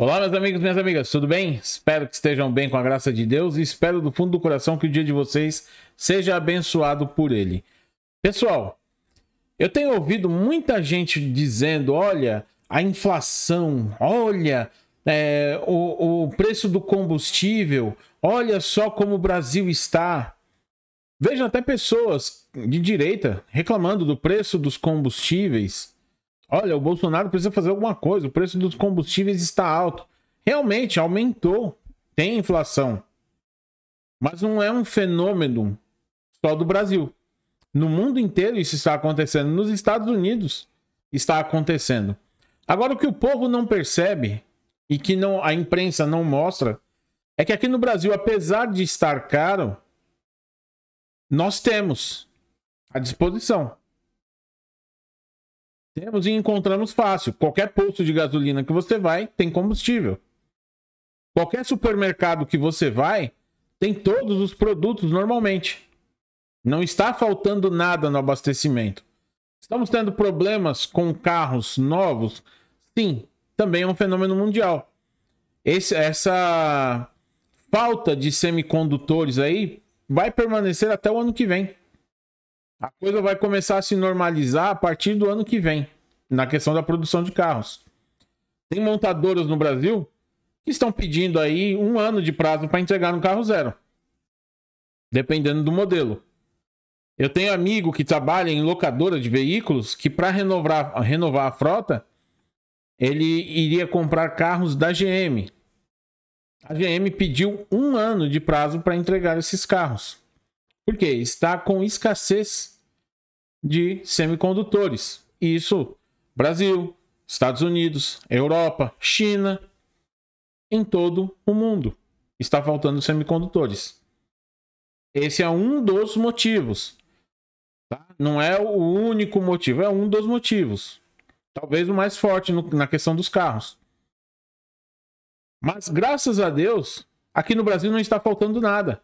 Olá, meus amigos, minhas amigas, tudo bem? Espero que estejam bem com a graça de Deus e espero do fundo do coração que o dia de vocês seja abençoado por Ele. Pessoal, eu tenho ouvido muita gente dizendo: olha, a inflação, olha, é, o, o preço do combustível, olha só como o Brasil está. Vejo até pessoas de direita reclamando do preço dos combustíveis. Olha, o Bolsonaro precisa fazer alguma coisa, o preço dos combustíveis está alto. Realmente aumentou, tem inflação. Mas não é um fenômeno só do Brasil. No mundo inteiro isso está acontecendo. Nos Estados Unidos está acontecendo. Agora, o que o povo não percebe e que não, a imprensa não mostra é que aqui no Brasil, apesar de estar caro, nós temos à disposição. Temos e encontramos fácil. Qualquer posto de gasolina que você vai, tem combustível. Qualquer supermercado que você vai, tem todos os produtos normalmente. Não está faltando nada no abastecimento. Estamos tendo problemas com carros novos? Sim, também é um fenômeno mundial. Esse, essa falta de semicondutores aí vai permanecer até o ano que vem. A coisa vai começar a se normalizar a partir do ano que vem, na questão da produção de carros. Tem montadoras no Brasil que estão pedindo aí um ano de prazo para entregar no carro zero, dependendo do modelo. Eu tenho amigo que trabalha em locadora de veículos que para renovar, renovar a frota, ele iria comprar carros da GM. A GM pediu um ano de prazo para entregar esses carros. Por quê? Está com escassez de semicondutores. Isso, Brasil, Estados Unidos, Europa, China, em todo o mundo. Está faltando semicondutores. Esse é um dos motivos. Tá? Não é o único motivo, é um dos motivos. Talvez o mais forte no, na questão dos carros. Mas graças a Deus, aqui no Brasil não está faltando nada.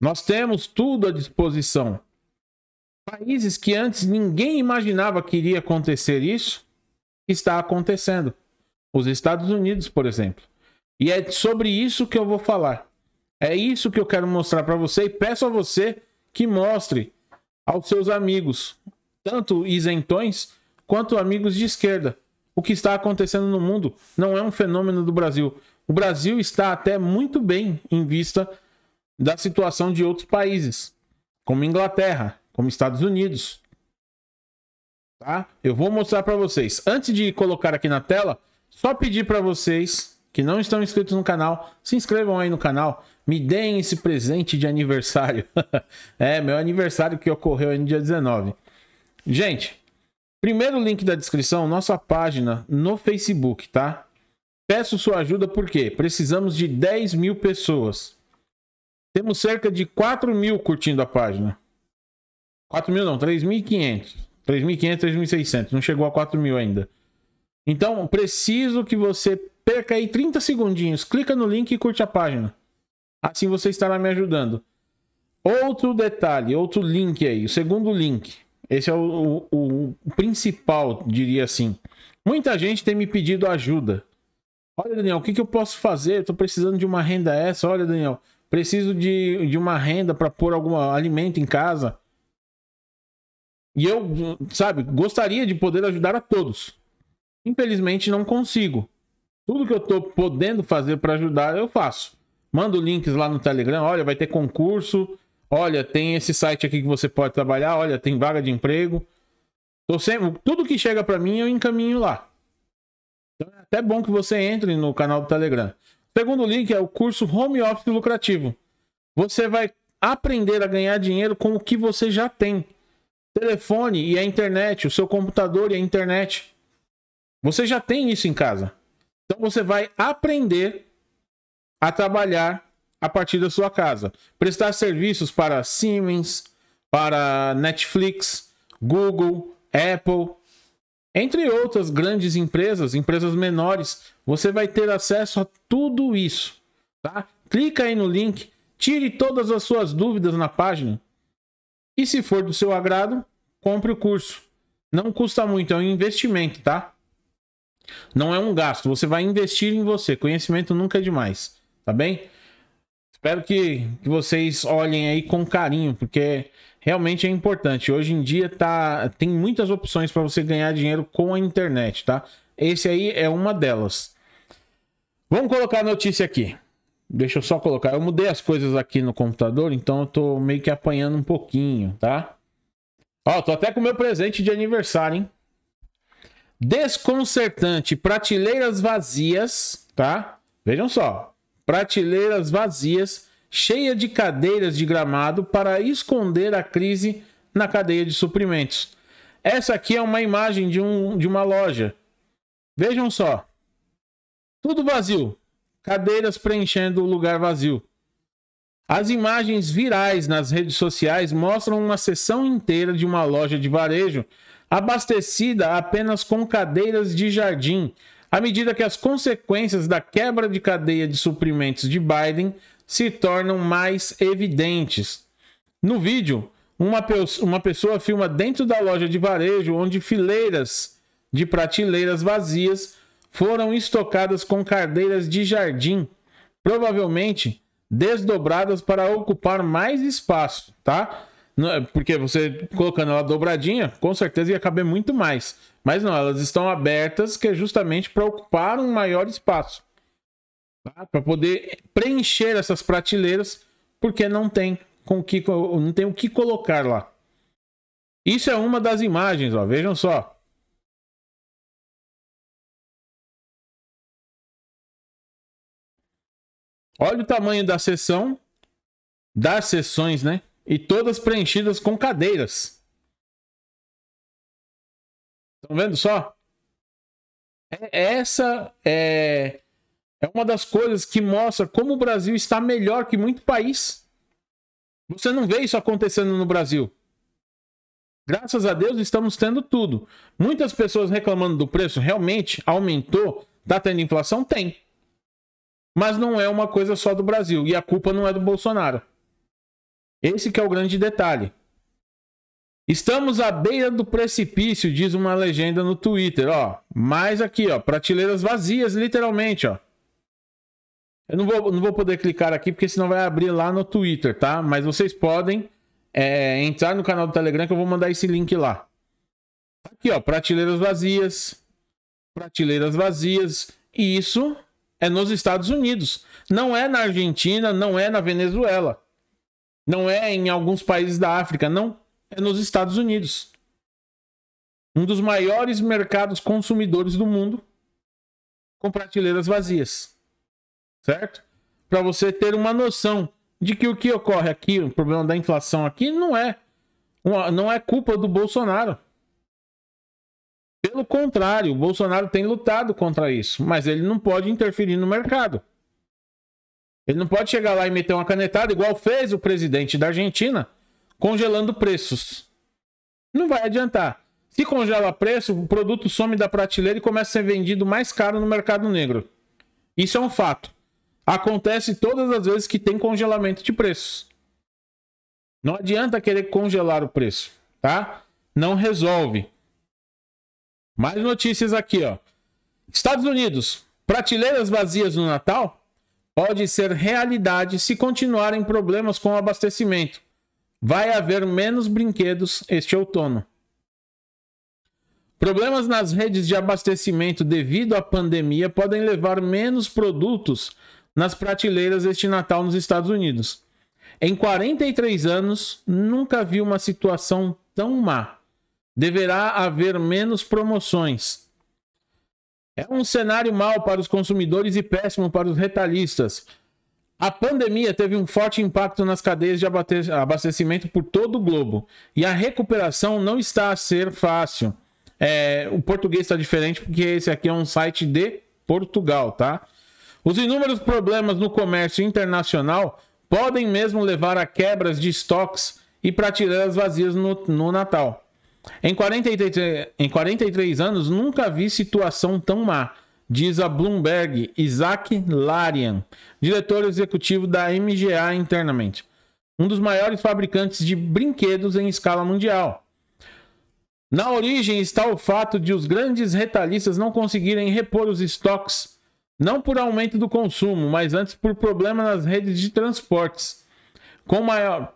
Nós temos tudo à disposição. Países que antes ninguém imaginava que iria acontecer isso, está acontecendo. Os Estados Unidos, por exemplo. E é sobre isso que eu vou falar. É isso que eu quero mostrar para você e peço a você que mostre aos seus amigos, tanto isentões quanto amigos de esquerda. O que está acontecendo no mundo não é um fenômeno do Brasil. O Brasil está até muito bem em vista da situação de outros países, como Inglaterra, como Estados Unidos. Tá? Eu vou mostrar para vocês. Antes de colocar aqui na tela, só pedir para vocês que não estão inscritos no canal, se inscrevam aí no canal, me deem esse presente de aniversário. é, meu aniversário que ocorreu no dia 19. Gente, primeiro link da descrição, nossa página no Facebook, tá? Peço sua ajuda porque precisamos de 10 mil pessoas. Temos cerca de 4 mil curtindo a página. 4 mil não, 3.500. 3.500, 3.600. Não chegou a 4 mil ainda. Então, preciso que você perca aí 30 segundinhos. Clica no link e curte a página. Assim você estará me ajudando. Outro detalhe, outro link aí. O segundo link. Esse é o, o, o principal, diria assim. Muita gente tem me pedido ajuda. Olha, Daniel, o que, que eu posso fazer? Estou precisando de uma renda essa. Olha, Daniel, preciso de, de uma renda para pôr algum alimento em casa. E eu, sabe, gostaria de poder ajudar a todos. Infelizmente não consigo. Tudo que eu estou podendo fazer para ajudar, eu faço. Mando links lá no Telegram. Olha, vai ter concurso. Olha, tem esse site aqui que você pode trabalhar. Olha, tem vaga de emprego. Tô sempre, tudo que chega para mim eu encaminho lá. Então é até bom que você entre no canal do Telegram. Segundo link é o curso Home Office Lucrativo. Você vai aprender a ganhar dinheiro com o que você já tem. Telefone e a internet, o seu computador e a internet. Você já tem isso em casa. Então você vai aprender a trabalhar a partir da sua casa. Prestar serviços para Siemens, para Netflix, Google, Apple, entre outras grandes empresas, empresas menores, você vai ter acesso a tudo isso, tá? Clica aí no link, tire todas as suas dúvidas na página. E se for do seu agrado, compre o curso. Não custa muito, é um investimento, tá? Não é um gasto, você vai investir em você. Conhecimento nunca é demais, tá bem? Espero que, que vocês olhem aí com carinho, porque realmente é importante. Hoje em dia tá, tem muitas opções para você ganhar dinheiro com a internet, tá? Esse aí é uma delas. Vamos colocar a notícia aqui. Deixa eu só colocar. Eu mudei as coisas aqui no computador, então eu tô meio que apanhando um pouquinho, tá? Ó, tô até com meu presente de aniversário, hein? Desconcertante, prateleiras vazias, tá? Vejam só. Prateleiras vazias, cheia de cadeiras de gramado para esconder a crise na cadeia de suprimentos. Essa aqui é uma imagem de, um, de uma loja. Vejam só. Tudo vazio. Cadeiras preenchendo o lugar vazio. As imagens virais nas redes sociais mostram uma seção inteira de uma loja de varejo abastecida apenas com cadeiras de jardim, à medida que as consequências da quebra de cadeia de suprimentos de Biden se tornam mais evidentes. No vídeo, uma, pe uma pessoa filma dentro da loja de varejo onde fileiras de prateleiras vazias foram estocadas com cadeiras de jardim, provavelmente desdobradas para ocupar mais espaço, tá? É, porque você colocando ela dobradinha, com certeza ia caber muito mais. Mas não, elas estão abertas, que é justamente para ocupar um maior espaço. Tá? Para poder preencher essas prateleiras, porque não tem com que não tem o que colocar lá. Isso é uma das imagens, ó, vejam só. Olha o tamanho da seção, das seções, né? E todas preenchidas com cadeiras. Estão vendo só? É, essa é, é uma das coisas que mostra como o Brasil está melhor que muito país. Você não vê isso acontecendo no Brasil. Graças a Deus estamos tendo tudo. Muitas pessoas reclamando do preço, realmente aumentou, está tendo inflação? Tem. Mas não é uma coisa só do Brasil. E a culpa não é do Bolsonaro. Esse que é o grande detalhe. Estamos à beira do precipício, diz uma legenda no Twitter, ó. Mais aqui, ó, prateleiras vazias, literalmente, ó. Eu não vou, não vou poder clicar aqui porque senão vai abrir lá no Twitter, tá? Mas vocês podem é, entrar no canal do Telegram que eu vou mandar esse link lá. Aqui, ó, prateleiras vazias, prateleiras vazias. E isso é nos Estados Unidos. Não é na Argentina, não é na Venezuela. Não é em alguns países da África, não. É nos Estados Unidos. Um dos maiores mercados consumidores do mundo com prateleiras vazias. Certo? Para você ter uma noção de que o que ocorre aqui, o problema da inflação aqui, não é, não é culpa do Bolsonaro. Pelo contrário, o Bolsonaro tem lutado contra isso, mas ele não pode interferir no mercado. Ele não pode chegar lá e meter uma canetada, igual fez o presidente da Argentina, congelando preços. Não vai adiantar. Se congela preço, o produto some da prateleira e começa a ser vendido mais caro no mercado negro. Isso é um fato. Acontece todas as vezes que tem congelamento de preços. Não adianta querer congelar o preço, tá? Não resolve. Mais notícias aqui, ó. Estados Unidos, prateleiras vazias no Natal pode ser realidade se continuarem problemas com o abastecimento. Vai haver menos brinquedos este outono. Problemas nas redes de abastecimento devido à pandemia podem levar menos produtos nas prateleiras este Natal nos Estados Unidos. Em 43 anos, nunca vi uma situação tão má deverá haver menos promoções. É um cenário mau para os consumidores e péssimo para os retalhistas. A pandemia teve um forte impacto nas cadeias de abastecimento por todo o globo e a recuperação não está a ser fácil. É, o português está diferente porque esse aqui é um site de Portugal, tá? Os inúmeros problemas no comércio internacional podem mesmo levar a quebras de estoques e prateleiras vazias no, no Natal. Em 43, em 43 anos, nunca vi situação tão má, diz a Bloomberg Isaac Larian, diretor executivo da MGA internamente. um dos maiores fabricantes de brinquedos em escala mundial. Na origem está o fato de os grandes retalhistas não conseguirem repor os estoques, não por aumento do consumo, mas antes por problema nas redes de transportes, com maior,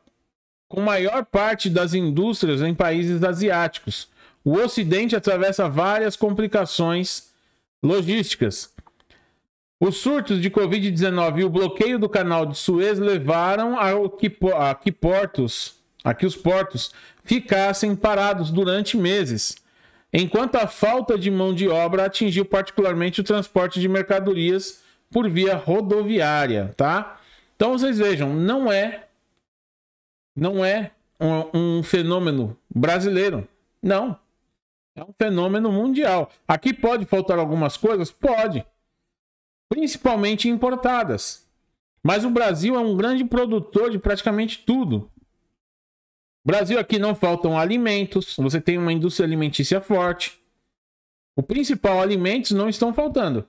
com maior parte das indústrias em países asiáticos. O Ocidente atravessa várias complicações logísticas. Os surtos de Covid-19 e o bloqueio do canal de Suez levaram a que, a que portos, a que os portos ficassem parados durante meses, enquanto a falta de mão de obra atingiu particularmente o transporte de mercadorias por via rodoviária, tá? Então vocês vejam, não é não é um, um fenômeno brasileiro, não. É um fenômeno mundial. Aqui pode faltar algumas coisas? Pode. Principalmente importadas. Mas o Brasil é um grande produtor de praticamente tudo. Brasil aqui não faltam alimentos, você tem uma indústria alimentícia forte. O principal alimentos não estão faltando.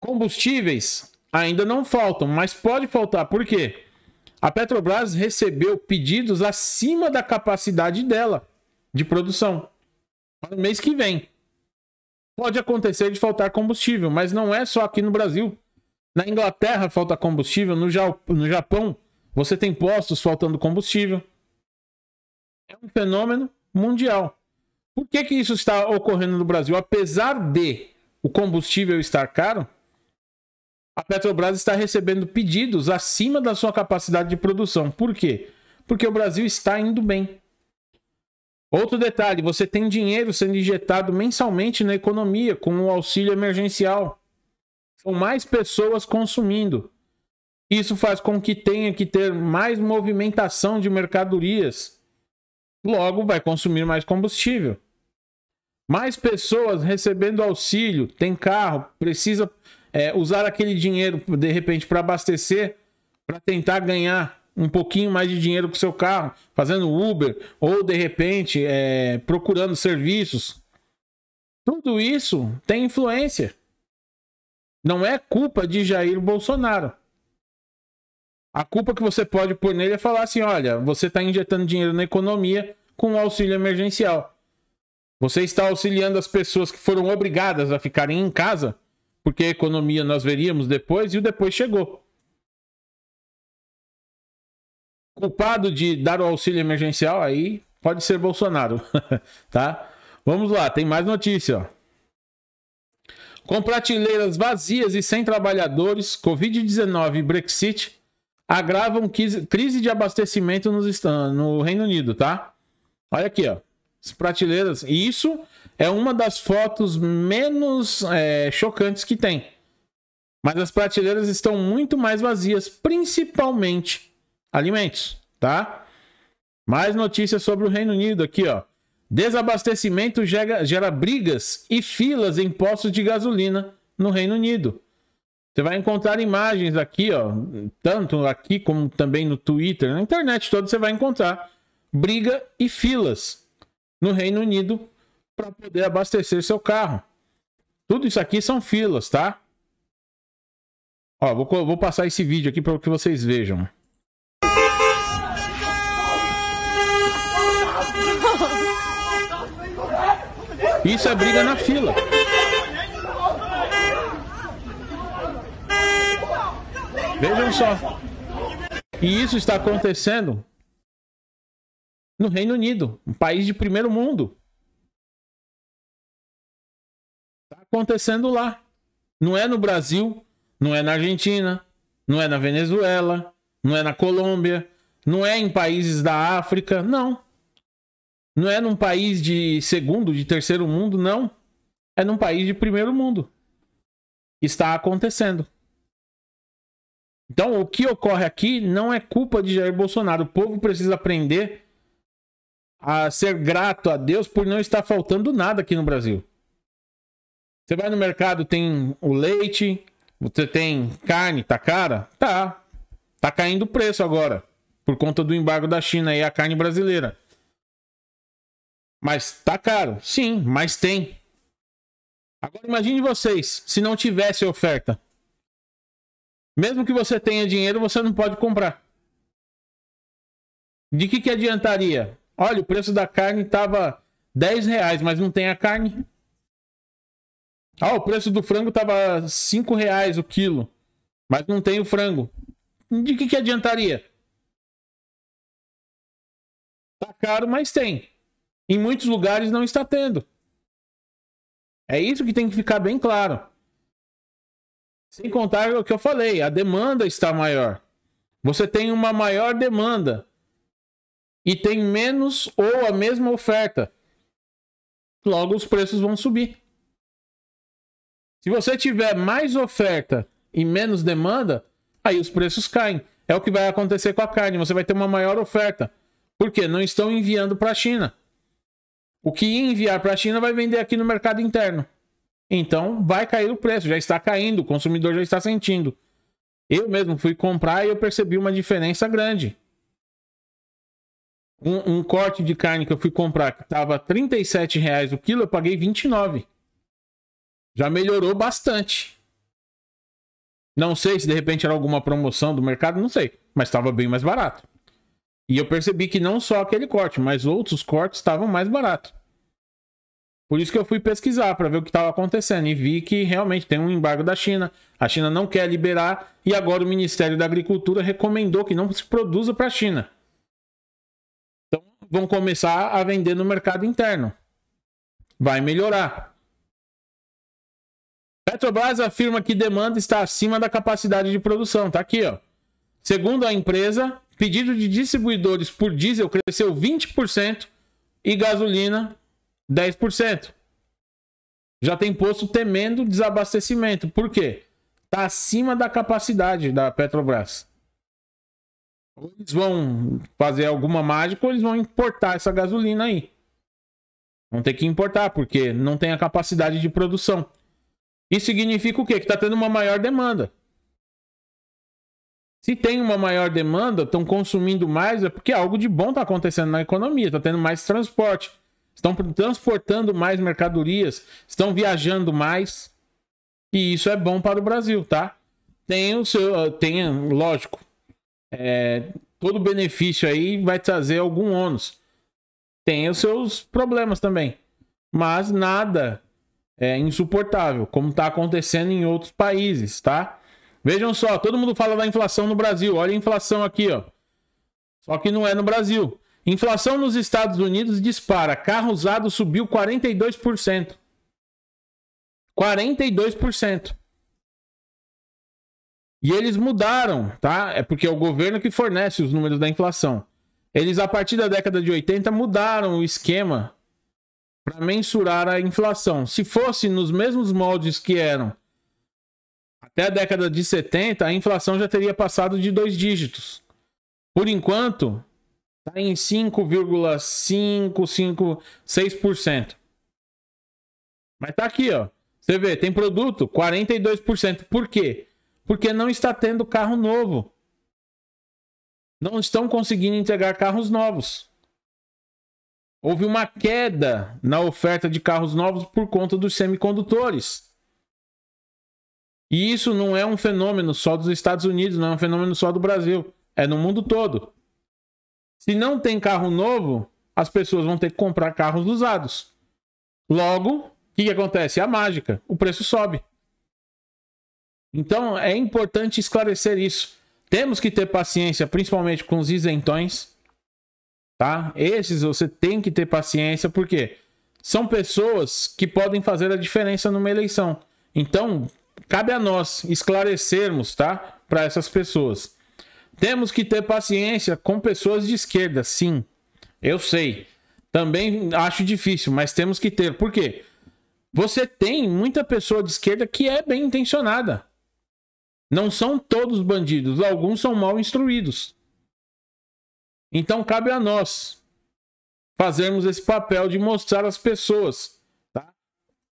Combustíveis ainda não faltam, mas pode faltar. Por quê? A Petrobras recebeu pedidos acima da capacidade dela de produção para o mês que vem. Pode acontecer de faltar combustível, mas não é só aqui no Brasil. Na Inglaterra falta combustível, no, no Japão você tem postos faltando combustível. É um fenômeno mundial. Por que, que isso está ocorrendo no Brasil? Apesar de o combustível estar caro, a Petrobras está recebendo pedidos acima da sua capacidade de produção. Por quê? Porque o Brasil está indo bem. Outro detalhe: você tem dinheiro sendo injetado mensalmente na economia com o auxílio emergencial. São mais pessoas consumindo. Isso faz com que tenha que ter mais movimentação de mercadorias. Logo, vai consumir mais combustível. Mais pessoas recebendo auxílio, tem carro, precisa é, usar aquele dinheiro, de repente, para abastecer, para tentar ganhar um pouquinho mais de dinheiro com seu carro, fazendo Uber, ou de repente é, procurando serviços. Tudo isso tem influência. Não é culpa de Jair Bolsonaro. A culpa que você pode pôr nele é falar assim: olha, você está injetando dinheiro na economia com o auxílio emergencial. Você está auxiliando as pessoas que foram obrigadas a ficarem em casa, porque a economia nós veríamos depois e o depois chegou. culpado de dar o auxílio emergencial aí pode ser Bolsonaro, tá? Vamos lá, tem mais notícia, ó. Com prateleiras vazias e sem trabalhadores, Covid-19 e Brexit agravam crise de abastecimento no Reino Unido, tá? Olha aqui, ó. As prateleiras. E isso é uma das fotos menos é, chocantes que tem. Mas as prateleiras estão muito mais vazias, principalmente alimentos, tá? Mais notícias sobre o Reino Unido aqui, ó. Desabastecimento gera, gera brigas e filas em postos de gasolina no Reino Unido. Você vai encontrar imagens aqui, ó, tanto aqui como também no Twitter, na internet toda você vai encontrar briga e filas no Reino Unido para poder abastecer seu carro. Tudo isso aqui são filas, tá? Ó, vou, vou passar esse vídeo aqui para que vocês vejam. Isso é briga na fila. Vejam só. E isso está acontecendo no Reino Unido, um país de primeiro mundo. Está acontecendo lá. Não é no Brasil, não é na Argentina, não é na Venezuela, não é na Colômbia, não é em países da África, não. Não é num país de segundo, de terceiro mundo, não. É num país de primeiro mundo. Está acontecendo. Então, o que ocorre aqui não é culpa de Jair Bolsonaro. O povo precisa aprender a ser grato a Deus por não estar faltando nada aqui no Brasil. Você vai no mercado, tem o leite, você tem carne, tá cara? Tá. Tá caindo o preço agora. Por conta do embargo da China e a carne brasileira. Mas tá caro. Sim, mas tem. Agora imagine vocês, se não tivesse oferta. Mesmo que você tenha dinheiro, você não pode comprar. De que que adiantaria? Olha, o preço da carne estava 10 reais, mas não tem a carne. Ah, o preço do frango estava 5 reais o quilo, mas não tem o frango. De que que adiantaria? Tá caro, mas tem. Em muitos lugares não está tendo. É isso que tem que ficar bem claro. Sem contar o que eu falei, a demanda está maior. Você tem uma maior demanda e tem menos ou a mesma oferta. Logo os preços vão subir. Se você tiver mais oferta e menos demanda, aí os preços caem. É o que vai acontecer com a carne. Você vai ter uma maior oferta. Por quê? Não estão enviando para a China. O que enviar para a China vai vender aqui no mercado interno. Então vai cair o preço, já está caindo, o consumidor já está sentindo. Eu mesmo fui comprar e eu percebi uma diferença grande. Um, um corte de carne que eu fui comprar que estava R$ reais o quilo, eu paguei 29. Já melhorou bastante. Não sei se de repente era alguma promoção do mercado, não sei, mas estava bem mais barato. E eu percebi que não só aquele corte, mas outros cortes estavam mais baratos. Por isso que eu fui pesquisar para ver o que estava acontecendo e vi que realmente tem um embargo da China. A China não quer liberar e agora o Ministério da Agricultura recomendou que não se produza para a China. Vão começar a vender no mercado interno. Vai melhorar. Petrobras afirma que demanda está acima da capacidade de produção. Tá aqui, ó. Segundo a empresa, pedido de distribuidores por diesel cresceu 20% e gasolina 10%. Já tem posto temendo desabastecimento. Por quê? Está acima da capacidade da Petrobras. Ou eles vão fazer alguma mágica ou eles vão importar essa gasolina aí. Vão ter que importar, porque não tem a capacidade de produção. Isso significa o quê? Que está tendo uma maior demanda. Se tem uma maior demanda, estão consumindo mais, é porque algo de bom está acontecendo na economia, está tendo mais transporte. Estão transportando mais mercadorias, estão viajando mais. E isso é bom para o Brasil, tá? Tem o seu. Tem, lógico. É, todo benefício aí vai trazer algum ônus. Tem os seus problemas também. Mas nada é insuportável, como está acontecendo em outros países, tá? Vejam só, todo mundo fala da inflação no Brasil. Olha a inflação aqui, ó. Só que não é no Brasil. Inflação nos Estados Unidos dispara. Carro usado subiu 42%. 42%. E eles mudaram, tá? É porque é o governo que fornece os números da inflação. Eles, a partir da década de 80, mudaram o esquema para mensurar a inflação. Se fosse nos mesmos moldes que eram até a década de 70, a inflação já teria passado de dois dígitos. Por enquanto, Está em 5,556%. Mas tá aqui, ó. Você vê, tem produto 42%. Por quê? Porque não está tendo carro novo. Não estão conseguindo entregar carros novos. Houve uma queda na oferta de carros novos por conta dos semicondutores. E isso não é um fenômeno só dos Estados Unidos, não é um fenômeno só do Brasil. É no mundo todo. Se não tem carro novo, as pessoas vão ter que comprar carros usados. Logo, o que, que acontece? A mágica, o preço sobe. Então é importante esclarecer isso. Temos que ter paciência, principalmente com os isentões. Tá? Esses você tem que ter paciência, porque são pessoas que podem fazer a diferença numa eleição. Então, cabe a nós esclarecermos, tá? Para essas pessoas. Temos que ter paciência com pessoas de esquerda, sim. Eu sei. Também acho difícil, mas temos que ter. Por quê? Você tem muita pessoa de esquerda que é bem intencionada. Não são todos bandidos, alguns são mal instruídos. Então cabe a nós fazermos esse papel de mostrar às pessoas tá?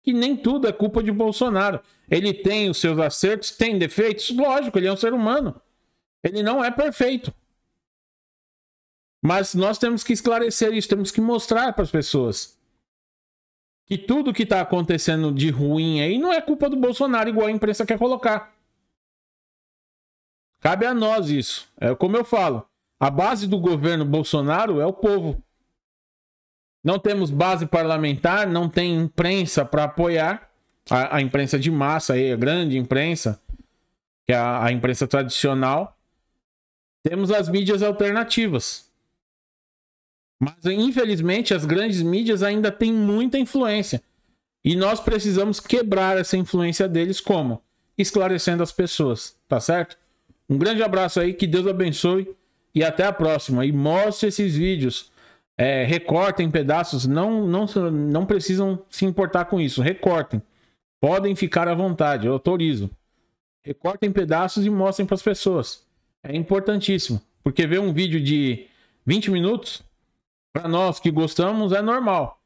que nem tudo é culpa de Bolsonaro. Ele tem os seus acertos, tem defeitos, lógico, ele é um ser humano. Ele não é perfeito. Mas nós temos que esclarecer isso, temos que mostrar para as pessoas que tudo que está acontecendo de ruim aí não é culpa do Bolsonaro, igual a imprensa quer colocar. Cabe a nós isso. É como eu falo. A base do governo Bolsonaro é o povo. Não temos base parlamentar, não tem imprensa para apoiar. A, a, imprensa de massa, aí, a grande imprensa, que é a, a imprensa tradicional. Temos as mídias alternativas. Mas, infelizmente, as grandes mídias ainda têm muita influência. E nós precisamos quebrar essa influência deles como? Esclarecendo as pessoas, tá certo? Um grande abraço aí, que Deus abençoe e até a próxima. E mostre esses vídeos. É, recortem pedaços, não, não, não precisam se importar com isso. Recortem. Podem ficar à vontade, eu autorizo. Recortem pedaços e mostrem para as pessoas. É importantíssimo. Porque ver um vídeo de 20 minutos, para nós que gostamos, é normal.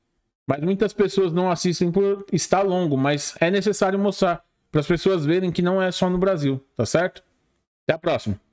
Mas muitas pessoas não assistem por estar longo, mas é necessário mostrar para as pessoas verem que não é só no Brasil, tá certo? Até a próxima.